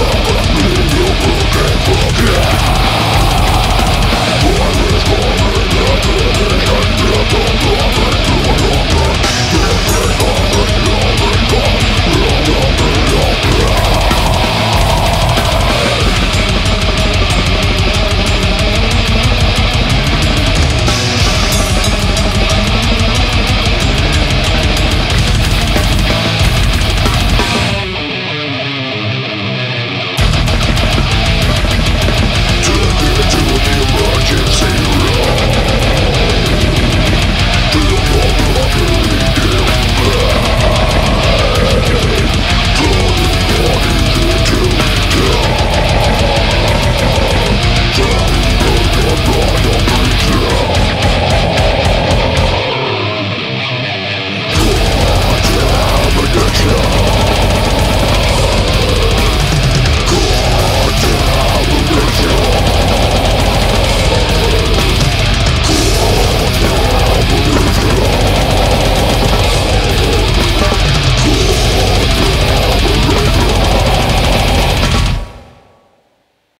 Come, you will